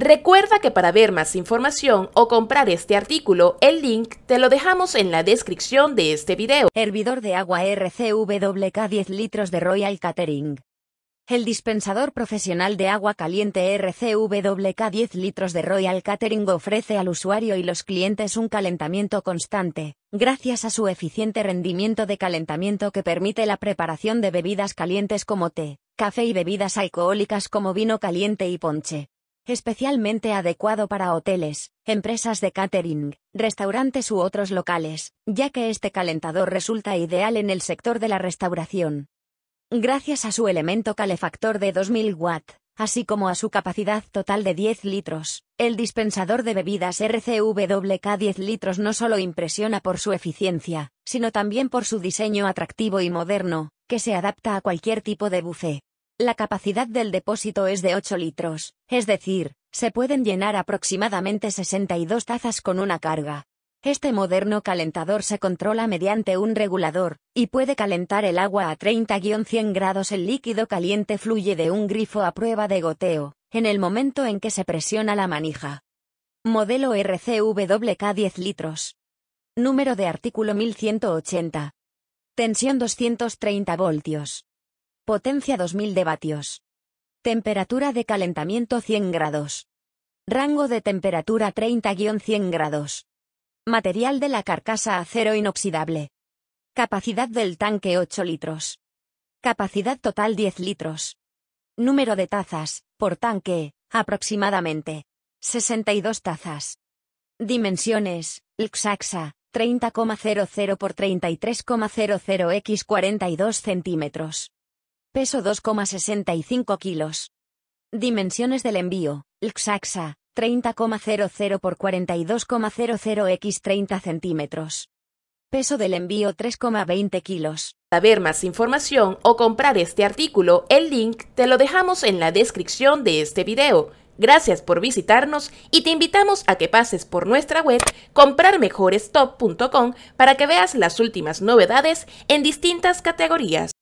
Recuerda que para ver más información o comprar este artículo, el link te lo dejamos en la descripción de este video. Hervidor de agua RCWK 10 litros de Royal Catering. El dispensador profesional de agua caliente RCWK 10 litros de Royal Catering ofrece al usuario y los clientes un calentamiento constante, gracias a su eficiente rendimiento de calentamiento que permite la preparación de bebidas calientes como té, café y bebidas alcohólicas como vino caliente y ponche especialmente adecuado para hoteles, empresas de catering, restaurantes u otros locales, ya que este calentador resulta ideal en el sector de la restauración. Gracias a su elemento calefactor de 2000 watt, así como a su capacidad total de 10 litros, el dispensador de bebidas RCWK 10 litros no solo impresiona por su eficiencia, sino también por su diseño atractivo y moderno, que se adapta a cualquier tipo de buffet. La capacidad del depósito es de 8 litros, es decir, se pueden llenar aproximadamente 62 tazas con una carga. Este moderno calentador se controla mediante un regulador, y puede calentar el agua a 30-100 grados. El líquido caliente fluye de un grifo a prueba de goteo, en el momento en que se presiona la manija. Modelo RCWK 10 litros. Número de artículo 1180. Tensión 230 voltios. Potencia 2000 de vatios. Temperatura de calentamiento 100 grados. Rango de temperatura 30-100 grados. Material de la carcasa acero inoxidable. Capacidad del tanque 8 litros. Capacidad total 10 litros. Número de tazas, por tanque, aproximadamente. 62 tazas. Dimensiones, Lxaxa, 30,00 por 33,00 x 42 centímetros. Peso 2,65 kilos. Dimensiones del envío, Lxaxa, 30,00 por 42,00 x 30 centímetros. Peso del envío 3,20 kilos. Para ver más información o comprar este artículo, el link te lo dejamos en la descripción de este video. Gracias por visitarnos y te invitamos a que pases por nuestra web comprarmejorestop.com para que veas las últimas novedades en distintas categorías.